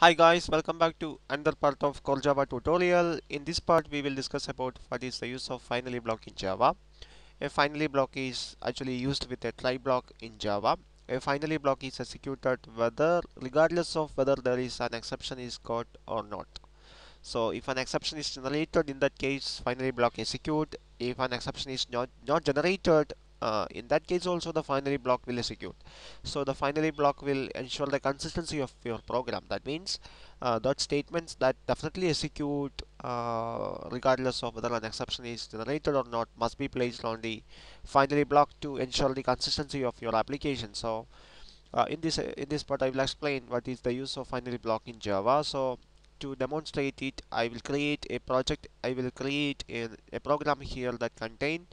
Hi guys, welcome back to another part of Core Java tutorial. In this part we will discuss about what is the use of finally block in Java. A finally block is actually used with a try block in Java. A finally block is executed whether regardless of whether there is an exception is caught or not. So if an exception is generated in that case finally block execute. If an exception is not not generated uh, in that case also the finally block will execute. So the finally block will ensure the consistency of your program. That means uh, that statements that definitely execute uh, regardless of whether an exception is generated or not must be placed on the finally block to ensure the consistency of your application. So uh, in this in this part I will explain what is the use of finally block in Java. So to demonstrate it I will create a project. I will create a, a program here that contain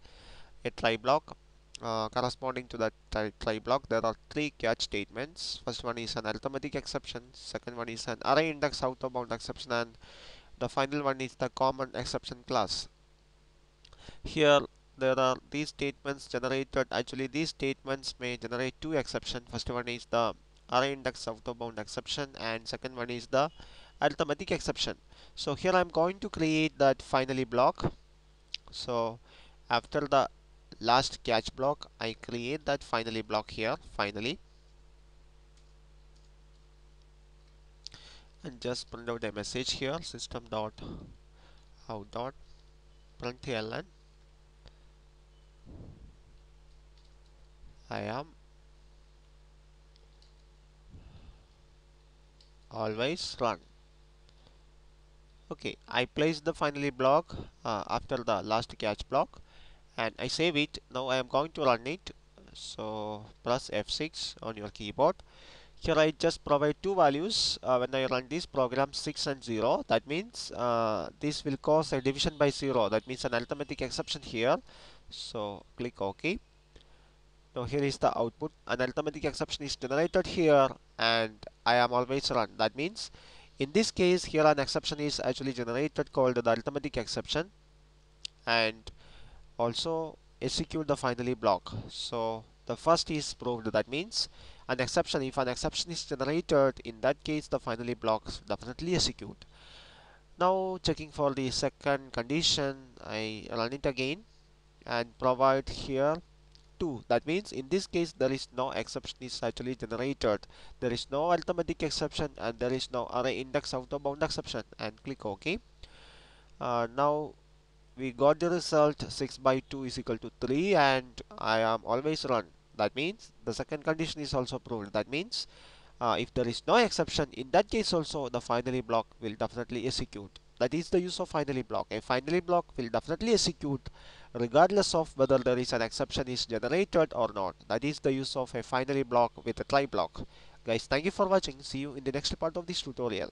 a try block uh, corresponding to that try block there are three catch statements. First one is an arithmetic exception second one is an array index out of bound exception and the final one is the common exception class. Here there are these statements generated. Actually these statements may generate two exceptions first one is the array index out of bound exception and second one is the arithmetic exception. So here I'm going to create that finally block. So after the last catch block. I create that finally block here finally. And just print out a message here system dot out dot println I am always run. Okay I place the finally block uh, after the last catch block and I save it. Now I am going to run it. So plus F6 on your keyboard. Here I just provide two values. Uh, when I run this program 6 and 0 that means uh, this will cause a division by 0 that means an arithmetic exception here. So click OK. Now here is the output. An arithmetic exception is generated here and I am always run. That means in this case here an exception is actually generated called the arithmetic exception. And also execute the finally block. So the first is proved that means an exception if an exception is generated in that case the finally blocks definitely execute now checking for the second condition I run it again and provide here 2 that means in this case there is no exception is actually generated. There is no arithmetic exception and there is no array index out of bound exception. And click OK. Uh, now we got the result 6 by 2 is equal to 3 and I am always run. That means the second condition is also proved. That means uh, if there is no exception in that case also the finally block will definitely execute. That is the use of finally block. A finally block will definitely execute regardless of whether there is an exception is generated or not. That is the use of a finally block with a try block. Guys thank you for watching. See you in the next part of this tutorial